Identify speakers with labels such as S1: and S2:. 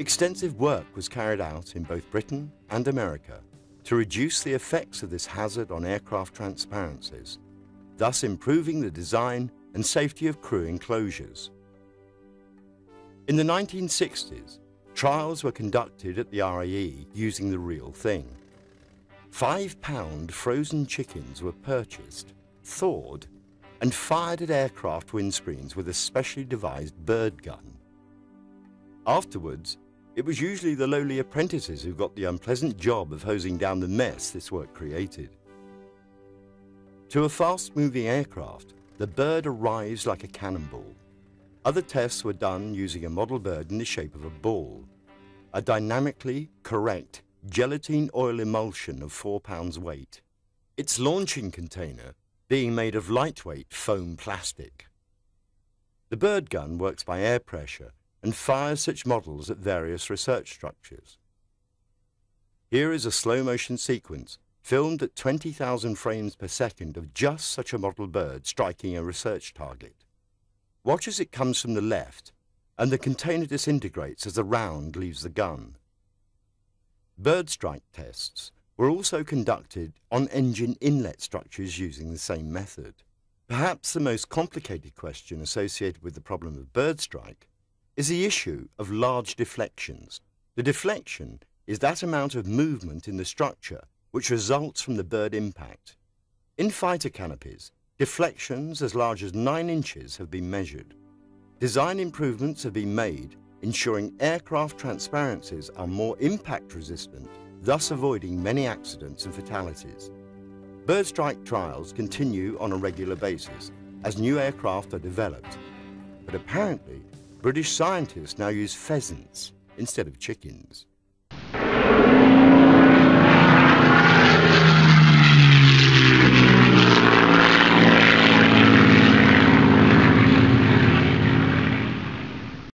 S1: Extensive work was carried out in both Britain and America to reduce the effects of this hazard on aircraft transparencies, thus improving the design and safety of crew enclosures. In the 1960s, trials were conducted at the RAE using the real thing. Five pound frozen chickens were purchased, thawed, and fired at aircraft windscreens with a specially devised bird gun. Afterwards, it was usually the lowly apprentices who got the unpleasant job of hosing down the mess this work created. To a fast-moving aircraft, the bird arrives like a cannonball. Other tests were done using a model bird in the shape of a ball, a dynamically correct gelatine oil emulsion of four pounds weight. Its launching container being made of lightweight foam plastic. The bird gun works by air pressure and fires such models at various research structures. Here is a slow motion sequence filmed at 20,000 frames per second of just such a model bird striking a research target. Watch as it comes from the left and the container disintegrates as the round leaves the gun. Bird strike tests were also conducted on engine inlet structures using the same method. Perhaps the most complicated question associated with the problem of bird strike is the issue of large deflections. The deflection is that amount of movement in the structure which results from the bird impact. In fighter canopies, deflections as large as 9 inches have been measured. Design improvements have been made ensuring aircraft transparencies are more impact resistant, thus avoiding many accidents and fatalities. Bird strike trials continue on a regular basis as new aircraft are developed, but apparently British scientists now use pheasants instead of chickens.